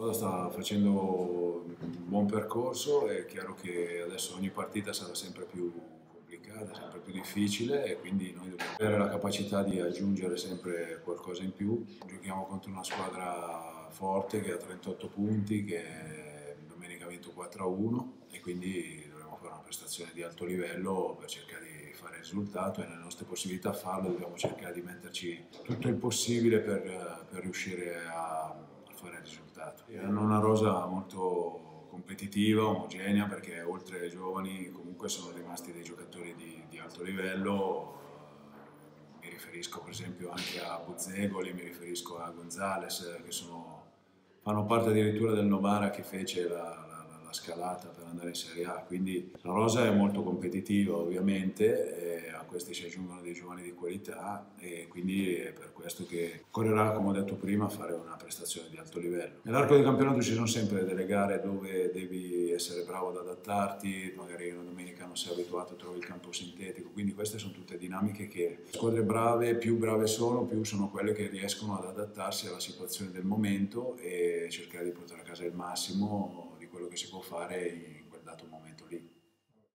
squadra sta facendo un buon percorso, è chiaro che adesso ogni partita sarà sempre più complicata, sempre più difficile e quindi noi dobbiamo avere la capacità di aggiungere sempre qualcosa in più. Giochiamo contro una squadra forte che ha 38 punti, che domenica ha vinto 4-1 e quindi dovremo fare una prestazione di alto livello per cercare di fare il risultato e nelle nostre possibilità farlo dobbiamo cercare di metterci tutto il possibile per, per riuscire a, fare il risultato. Hanno una rosa molto competitiva, omogenea, perché oltre ai giovani comunque sono rimasti dei giocatori di, di alto livello. Mi riferisco per esempio anche a Buzzegoli, mi riferisco a Gonzales, che sono, fanno parte addirittura del Novara che fece la, la, la, scalata per andare in Serie A. Quindi la rosa è molto competitiva ovviamente, a questi si aggiungono dei giovani di qualità e quindi è per questo che correrà, come ho detto prima, a fare una prestazione di alto livello. Nell'arco del campionato ci sono sempre delle gare dove devi essere bravo ad adattarti, magari una domenica non sei abituato, trovi il campo sintetico, quindi queste sono tutte dinamiche che squadre brave, più brave sono, più sono quelle che riescono ad adattarsi alla situazione del momento e cercare di portare a casa il massimo di quello che si può fare in quel dato momento lì.